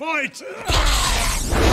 fight!